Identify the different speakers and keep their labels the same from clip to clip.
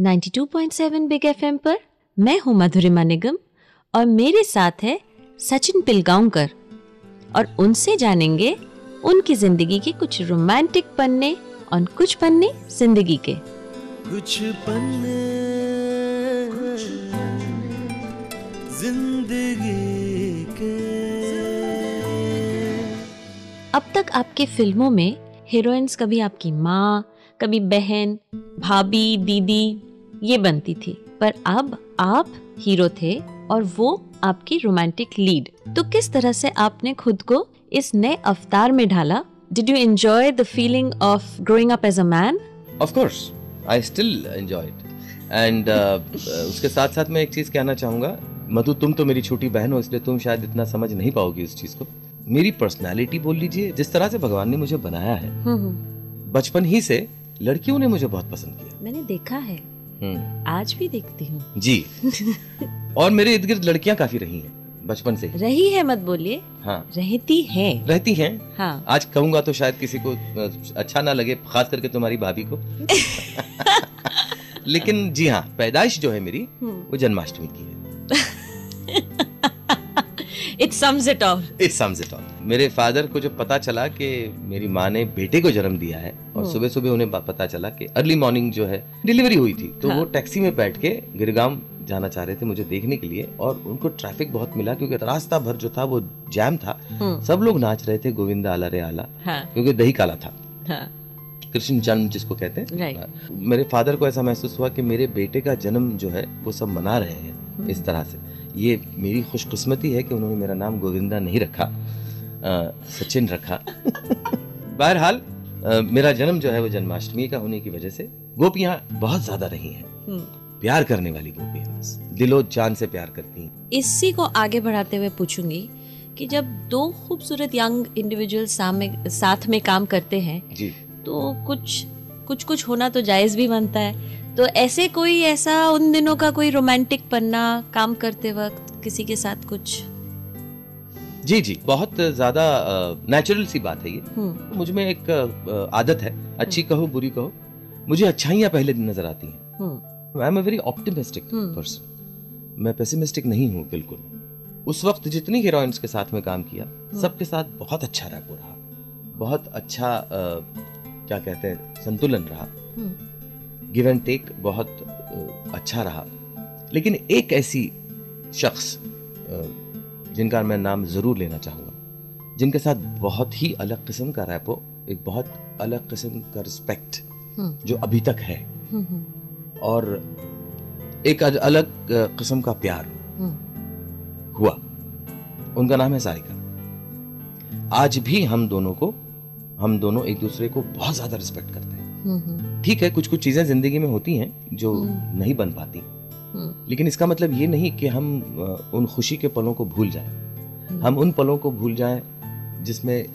Speaker 1: 92.7 big FM पर मैं हूँ मधुरिमा निगम और मेरे साथ है सचिन पिलगांवकर। और उनसे जानेंगे उनकी ज़िंदगी के कुछ रोमांटिक पन्ने और कुछ पन्ने ज़िंदगी के।
Speaker 2: कुछ पन्ने ज़िंदगी के।
Speaker 1: अब तक आपके फ़िल्मों में हीरोइंस कभी आपकी माँ कभी बहन भाभी दीदी ये बनती थी। पर अब आप हीरो थे और वो आपकी रोमांटिक लीड तो किस तरह से आपने खुद को इस नए अवतार में ढाला? Did you enjoy the feeling of growing up as a man
Speaker 3: of course I still enjoy it and उसके साथ साथ मैं एक चीज़ कहना चाहूँगा। मधु तुम तो मेरी छोटी बहन हो इसलिए तुम शायद इतना समझ नहीं पाओगी उस चीज़ को। मेरी पर्सनालिटी बोल लीजिए जिस तरह से भगवान ने मुझे बनाया है बचपन ही से लड़कियों ने मुझे बहुत पसंद किया।
Speaker 1: मैंने देखा है।
Speaker 3: हम्म,
Speaker 1: आज भी देखती हूँ।
Speaker 3: जी। और मेरे इर्द गिर्द लड़कियाँ काफ़ी रही हैं बचपन से
Speaker 1: रही है मत बोलिए।
Speaker 3: हाँ।
Speaker 1: रहती है।
Speaker 3: रहती है।
Speaker 1: हाँ।
Speaker 3: आज कहूँगा तो शायद किसी को अच्छा ना लगे खास करके तुम्हारी भाभी को। लेकिन जी हाँ पैदाइश जो है मेरी वो जन्माष्टमी की है।
Speaker 1: It sums it all
Speaker 3: it sums it all मेरे फादर को जब पता चला कि मेरी माँ ने बेटे को जन्म दिया है और
Speaker 1: हम्म।
Speaker 3: सुबह सुबह उन्हें पता चला कि अर्ली मॉर्निंग जो है डिलीवरी हुई थी तो
Speaker 1: हाँ।
Speaker 3: वो टैक्सी में बैठ के गिरगाम जाना चाह रहे थे मुझे देखने के लिए और उनको ट्रैफ़िक बहुत मिला क्योंकि रास्ता भर जो था वो जैम था। सब लोग नाच रहे थे गोविंदा आला रे आला
Speaker 1: हाँ।
Speaker 3: क्योंकि दही काला था।
Speaker 1: हाँ।
Speaker 3: कृष्ण जन्म जिसको कहते हैं। हाँ। मेरे फादर को ऐसा महसूस हुआ कि मेरे बेटे का जन्म जो है वो सब मना रहे
Speaker 1: हम्म।
Speaker 3: हैं इस तरह से। ये मेरी खुशकिस्मती है कि उन्होंने मेरा नाम गोविंदा नहीं रखा। सचिन रखा। बहरहाल मेरा जन्म जो है वो जन्माष्टमी का होने की वजह से गोपियाँ बहुत ज़्यादा रही हैं।
Speaker 1: हम्म।
Speaker 3: प्यार करने वाली गोपियाँ दिलो जान से प्यार करती हैं।
Speaker 1: इसी को आगे बढ़ाते हुए पूछूँगी कि जब दो खूबसूरत यंग इंडिविजुअल साथ में काम करते हैं
Speaker 3: जी।
Speaker 1: तो कुछ कुछ कुछ होना तो जायज़ भी बनता है। तो ऐसे कोई ऐसा उन दिनों का कोई रोमांटिक पन्ना काम करते वक्त किसी के साथ कुछ?
Speaker 3: जी जी। बहुत ज़्यादा नेचुरल सी बात है ये।
Speaker 1: हम्म।
Speaker 3: मुझमें एक आदत है। अच्छी कहो बुरी कहो मुझे अच्छाइयाँ पहले दिन नज़र आती हैं।
Speaker 1: हम्म।
Speaker 3: I am a very optimistic
Speaker 1: hmm.
Speaker 3: Person मैं पेसिमिस्टिक नहीं हूँ बिल्कुल। उस वक्त जितनी हीरोइंस के साथ में काम किया
Speaker 1: हम्म।
Speaker 3: सबके साथ बहुत अच्छा रैपो रहा बहुत अच्छा अ, क्या कहते हैं संतुलन रहा।
Speaker 1: हम्म।
Speaker 3: गिव एंड टेक बहुत अच्छा रहा। लेकिन एक ऐसी शख्स जिनका मैं नाम ज़रूर लेना चाहूँगा। जिनके साथ बहुत ही अलग किस्म का रैपो एक बहुत अलग किस्म का रिस्पेक्ट
Speaker 1: हम्म।
Speaker 3: जो अभी तक है।
Speaker 1: हम्म हम्म।
Speaker 3: और एक अलग किस्म का प्यार हुआ। उनका नाम है सारिका। आज भी हम दोनों को हम दोनों एक दूसरे को बहुत ज़्यादा रिस्पेक्ट करते हैं। ठीक है कुछ कुछ चीज़ें ज़िंदगी में होती हैं जो। नहीं बन पाती। लेकिन इसका मतलब ये नहीं कि हम उन खुशी के पलों को भूल जाएँ। हम उन पलों को भूल जाएँ जिसमें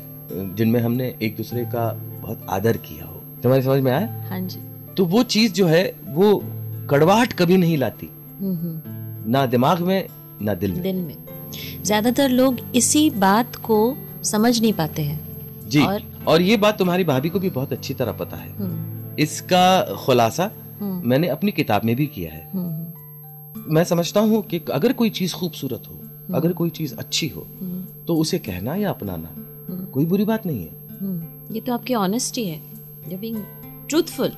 Speaker 3: जिनमें हमने एक दूसरे का बहुत आदर किया हो। तुम्हारी समझ में आया?
Speaker 1: हाँ जी।
Speaker 3: तो वो चीज़ जो है वो कड़वाहट कभी नहीं लाती।
Speaker 1: हम्म हम्म।
Speaker 3: ना दिमाग में ना दिल में।
Speaker 1: दिल में। ज़्यादातर लोग इसी बात को समझ नहीं पाते हैं।
Speaker 3: जी
Speaker 1: और
Speaker 3: और ये बात तुम्हारी भाभी को भी बहुत अच्छी तरह पता है।
Speaker 1: हम्म।
Speaker 3: इसका खुलासा
Speaker 1: हम्म।
Speaker 3: मैंने अपनी किताब में भी किया है।
Speaker 1: हम्म।
Speaker 3: मैं समझता हूँ कि अगर कोई चीज़ खूबसूरत हो अगर कोई चीज़ अच्छी हो
Speaker 1: हम्म।
Speaker 3: तो उसे कहना या अपनाना
Speaker 1: हम्म।
Speaker 3: कोई बुरी बात नहीं है।
Speaker 1: हम्म, ये तो आपकी ऑनेस्टी है। यू बीइंग ट्रूथफुल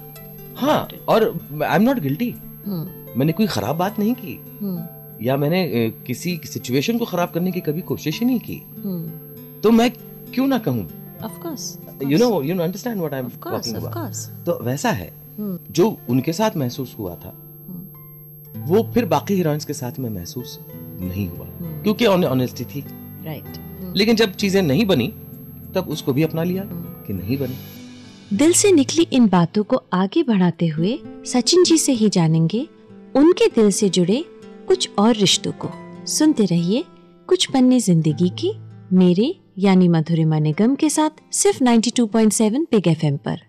Speaker 3: हाँ और I am not guilty
Speaker 1: hmm.
Speaker 3: मैंने कोई खराब बात नहीं की।
Speaker 1: हम्म।
Speaker 3: या मैंने किसी सिचुएशन को खराब करने की कभी कोशिश ही नहीं की।
Speaker 1: हम्म।
Speaker 3: तो मैं क्यों ना कहूँ? You know you know understand what I am talking about तो वैसा है
Speaker 1: हम्म।
Speaker 3: जो उनके साथ महसूस हुआ था। वो फिर बाकी हीरोइंस के साथ में महसूस नहीं हुआ
Speaker 1: हम्म।
Speaker 3: क्योंकि ऑनेस्टी थी।
Speaker 1: राइट
Speaker 3: लेकिन जब चीज़ें नहीं बनी तब उसको भी अपना लिया
Speaker 1: हम्म।
Speaker 3: कि नहीं बनी।
Speaker 1: दिल से निकली इन बातों को आगे बढ़ाते हुए सचिन जी से ही जानेंगे उनके दिल से जुड़े कुछ और रिश्तों को। सुनते रहिए कुछ पन्ने ज़िंदगी की मेरे यानी मधुरिमा निगम के साथ सिर्फ़ 92.7 बिग एफएम पर।